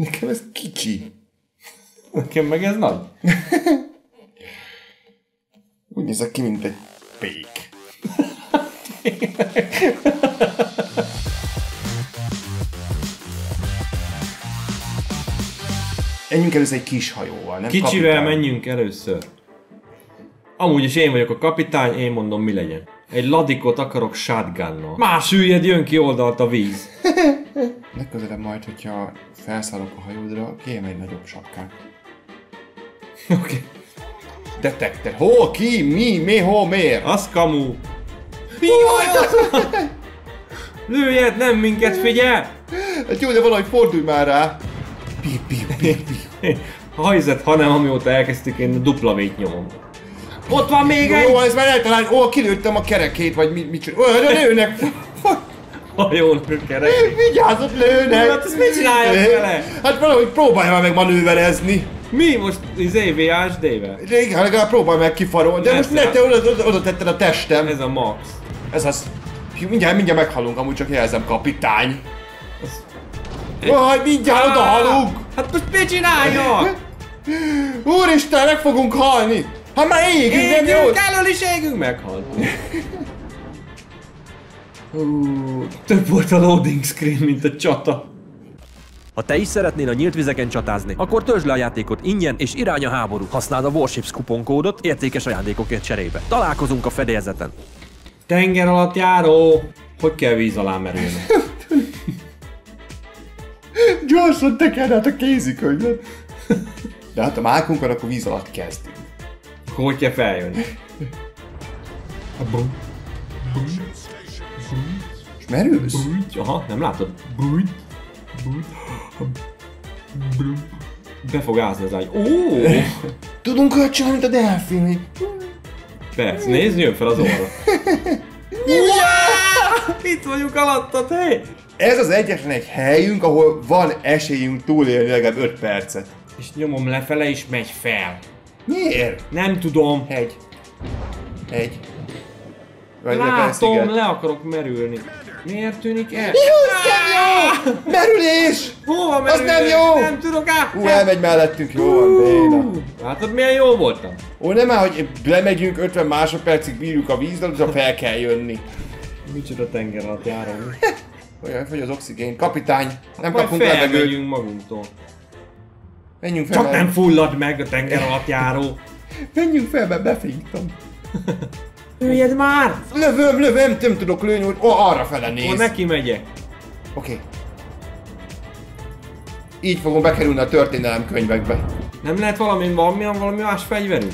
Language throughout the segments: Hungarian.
Nekem ez kicsi. Nekem meg ez nagy. Úgy nézek ki, mint egy pék. Menjünk először egy kis hajóval, nem Kicsivel kapitány. menjünk először. Amúgy is én vagyok a kapitány, én mondom mi legyen. Egy ladikot akarok shotgunnal. Más hülyed jön ki oldalt a víz. Legközelebb majd, hogyha felszállok a hajódra, kérjem egy nagyobb sapkát. Oké. Okay. Detektor. Hol, ki, mi, mi, hol, miért? Az kamu. Jaj, az... Lőjed, nem minket figyel! Hát jó, de valahogy fordulj már rá. Pi, pi, pi, pi. Ha hiszed, hanem amióta elkezdtük, én a dupla vét nyomom. Ott van még egy! Jó, ez már eltalálni. Ó, kilőttem a kerekét, vagy mit, mit csinál. Ó, de lőnek. Ha jól kerek. Vigyázzat, lőnek. Hát ezt mit csináljak vele? Hát valahogy próbálj már meg manőverezni. Mi most izé VHD-vel? Régen legalább próbálj meg kifarolni. De most ne te oda, oda, tetted a testem. Ez a max. Ez az. Mindjárt, mindjárt meghalunk, amúgy csak jelzem, kapitány. Vaj, mindjárt oda halunk. Hát most mit csináljak? Úristen, meg fogunk halni. Ha már égünk, nem jó? Égünk, elől is égünk, meghaltunk. Több volt a loading screen, mint a csata. Ha te is szeretnél a nyílt vizeken csatázni, akkor töltsd le a játékot ingyen és irány a háború. Használd a Warships kuponkódot értékes ajándékokért cserébe. Találkozunk a fedélzeten. Tenger alatt járó. Hogy kell víz alá merülni? Gyorsan tekerd át a kézikönyvet. De hát ha mákunk van, akkor víz alatt kezdünk. Akkor hogy kell feljönni? És merülsz? Aha, nem látod? Be fog ázni az ágy. Ó! Tudunk olyat csinálni, mint a delfin. Persze, nézd, jön fel az orra. Itt vagyunk alattad, hé! Ez az egyetlen egy helyünk, ahol van esélyünk túlélni legalább 5 percet. És nyomom lefele, és megy fel. Miért? Nem tudom. Egy. Egy. Vagy Látom, le akarok merülni. Miért tűnik el? Jó, jó! Merülés! Hova Az merülni? nem jó! Nem tudok át! Ú, elmegy mellettünk, jó van, béna. Látod, milyen jó voltam? Ó, nem áll, hogy lemegyünk 50 másodpercig bírjuk a vízzel, de fel kell jönni. Micsoda tenger alatt járó. Olyan, hogy az oxigén. Kapitány, nem kapunk levegőt. magunktól. Menjünk fel, Csak mert- nem fullad meg a tenger alatt. Menjünk fel, mert befinktam. Üljed már! Lövöm, lövöm, nem tudok lőni, hogy ó, arra fele Akkor néz. neki megyek. Oké. Így fogom bekerülni a történelem könyvekbe. Nem lehet valami, valami, valami más fegyverünk?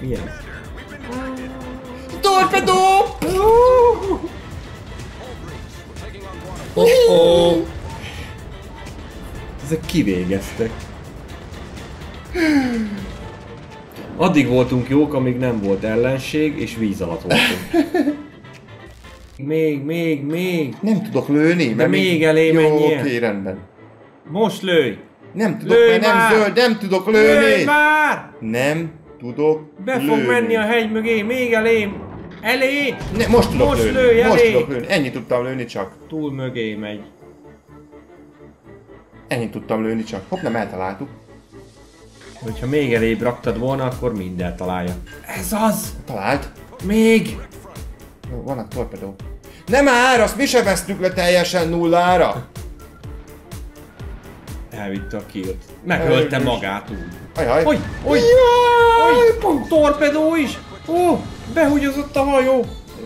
Milyen? Torpedó! Oh oh. Ezek kivégeztek. Addig voltunk jók, amíg nem volt ellenség, és víz alatt voltunk. Még, még, még. Nem tudok lőni, mert még elé Jó, menjél. oké, rendben. Most lőj! Nem tudok, Lőj mert nem már! zöld, nem tudok Lőj lőni! már! Nem tudok Be lőni. fog menni a hegy mögé, még elém! Elé! Ne, most tudok Most lőni, lőj most elé! tudok lőni. Ennyit tudtam lőni csak. Túl mögé megy. Ennyit tudtam lőni csak. Hopp, nem eltaláltuk. Hogyha még elébb raktad volna, akkor mindent találja. Ez az! Talált. Még! Jó, vannak torpedó. Nem már, azt mi se vesztük le teljesen nullára. Elvitte a killt. Megölte Elvis. magát úgy. Ajaj. Hogy? Hogy? Jaj, Pont torpedó is! Ó, behugyozott a hajó.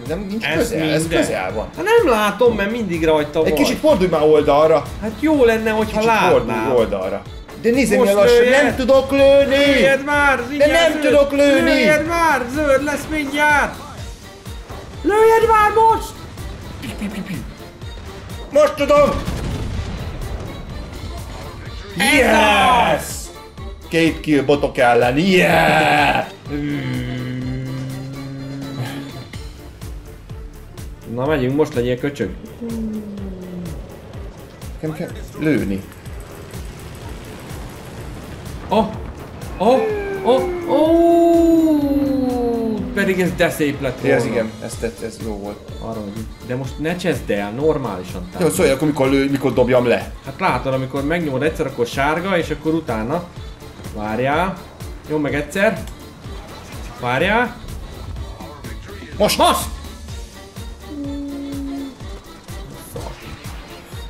Nem, nincs Ez közel, ez minden. közel van. Hát nem látom, mert mindig rajta Egy vagy. kicsit fordulj már oldalra. Hát jó lenne, hogyha Kicsit fordulj látnál. oldalra. De Most milyen lassan, lőjed. nem tudok lőni! Lőjed már! De nem zöld. tudok lőni. Lőjed már! Zöld lesz mindjárt! Lőjed már most! Most tudom! Yes! Két kill botok ellen, yeah! Na megyünk, most legyél köcsög. Nem kell lőni. Oh! Oh! Oh! Oh! Pedig ez de szép lett volna. Ez igen, ez, tett, ez jó volt. Arra vagyunk. De most ne cseszd el, normálisan Jó, támad. szólj, akkor mikor, lő, mikor dobjam le. Hát látod, amikor megnyomod egyszer, akkor sárga, és akkor utána... Várjál. Nyom meg egyszer. Várjál. Most! Most!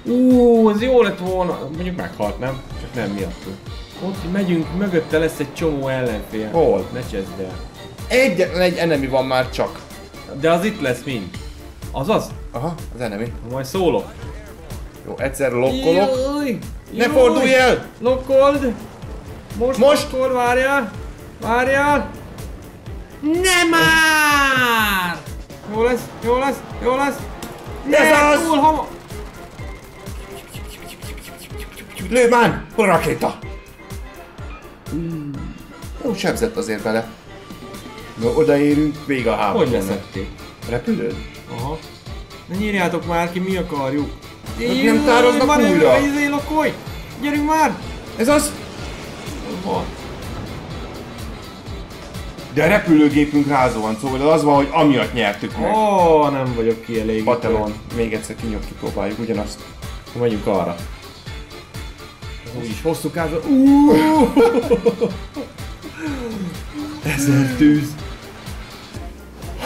Ú, ez jó lett volna. Mondjuk meghalt, nem? Csak nem miattunk. Ott megyünk, mögötte lesz egy csomó ellenfél. Hol? Ne cseszd el. Egyetlen egy enemy van már csak. De az itt lesz mind. Azaz? Aha, az enemy. Majd szólok. Jó, egyszer lokkolok. Jaj, Ne jaj. fordulj el! Lokkold! Most, Most! Lokkold, várjál! Várjál! Nem már! Jó lesz, jó lesz, jó lesz! Ne, Ez az! túl hamar! Lő már! Hol a rakéta? Ó, sebzett azért vele. No, odaérünk, vége a Hogy háborúnak. leszették? Repülőd? Aha. Ne nyírjátok már ki, mi akarjuk. Hát nem tároznak már újra. Izé, lokkolj! Gyerünk már! Ez az? Van. De a repülőgépünk rázóan, szóval az van, hogy amiatt nyertük meg. Ó, nem vagyok kielégítő. Patelon, még egyszer kinyom, kipróbáljuk ugyanazt. Menjünk arra. Úgyis hosszú kázba. Uuuuh! Ezer tűz.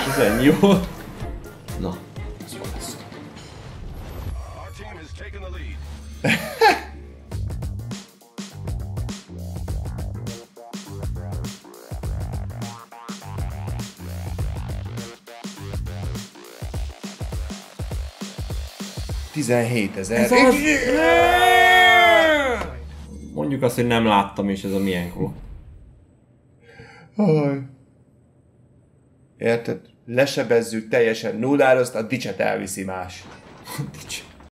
Ez ennyi volt. Na. Ez jó lesz. Our team has taken the lead. Tizenhét ezer. Ez az... Mondjuk azt, hogy nem láttam, és ez a miénk volt. Aj. Érted? Lesebezzük teljesen nullára, azt a dicset elviszi más. Dicsi.